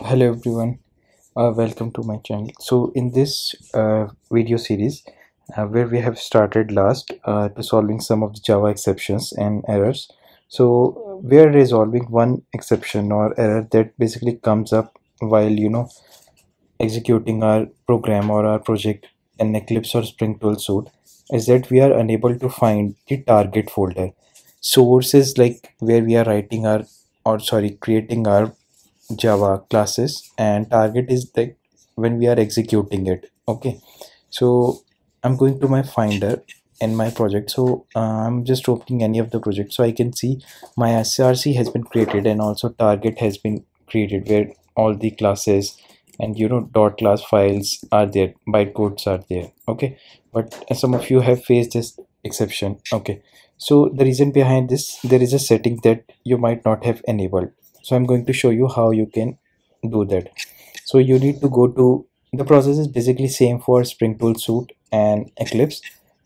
hello everyone. Uh, welcome to my channel. So in this uh, video series uh, where we have started last uh, to solving some of the java exceptions and errors. So we are resolving one exception or error that basically comes up while you know executing our program or our project in eclipse or spring tool suite is that we are unable to find the target folder. Source is like where we are writing our or sorry creating our java classes and target is the when we are executing it okay? So i'm going to my finder in my project. So uh, i'm just opening any of the projects. So i can see my src has been created and also target has been created where all the classes and you know dot class files are there bytecodes are there okay? But some of you have faced this exception okay? So the reason behind this there is a setting that you might not have enabled so i'm going to show you how you can do that. So you need to go to the process is basically same for spring tool suite and eclipse.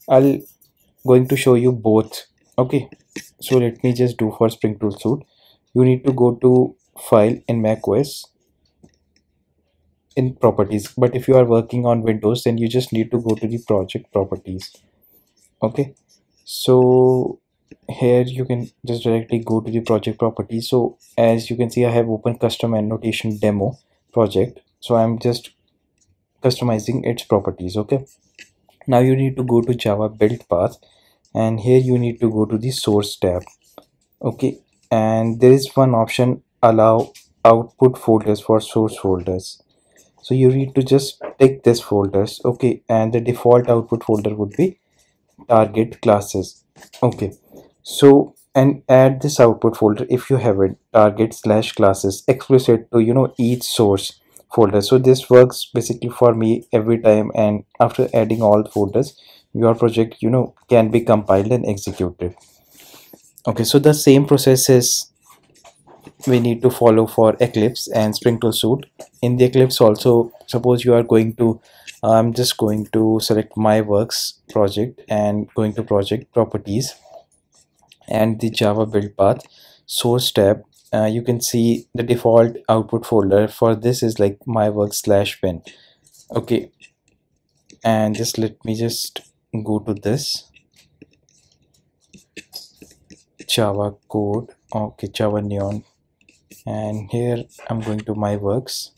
I'll going to show you both. Okay. So let me just do for spring tool suite you need to go to file in mac os in properties. But if you are working on windows then you just need to go to the project properties. Okay. So here you can just directly go to the project property. So as you can see i have open custom annotation demo project. So i'm just customizing its properties okay? Now you need to go to java build path and here you need to go to the source tab okay? And there is one option allow output folders for source folders. So you need to just take this folders okay? And the default output folder would be target classes okay so and add this output folder if you have it target slash classes explicit to you know each source folder. So this works basically for me every time and after adding all folders your project you know can be compiled and executed. Okay so the same processes we need to follow for eclipse and spring tool suite. In the eclipse also suppose you are going to i'm just going to select my works project and going to project properties and the java build path. Source tab uh, you can see the default output folder. For this is like my work slash bin. Okay. And just let me just go to this. Java code. Okay java neon. And here i'm going to my works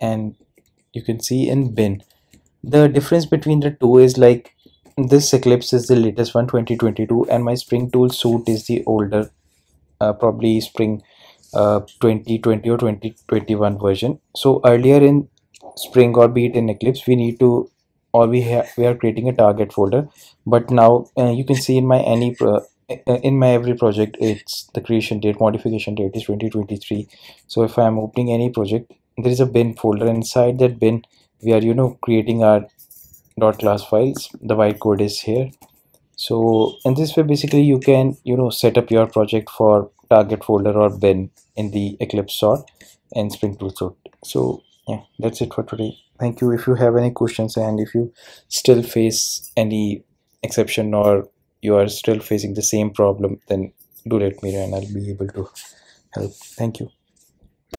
and you can see in bin the difference between the two is like this eclipse is the latest one 2022 and my spring tool suite is the older uh, probably spring uh, 2020 or 2021 version. So earlier in spring or be it in eclipse we need to or we have we are creating a target folder. But now uh, you can see in my any uh, in my every project it's the creation date modification date is 2023 so if i am opening any project there is a bin folder inside that bin we are you know creating our dot class files. The bytecode is here. So in this way basically you can you know set up your project for target folder or bin in the eclipse sort and spring tool suite so yeah that's it for today. Thank you. If you have any questions and if you still face any exception or you are still facing the same problem then do let me know and i'll be able to help. Thank you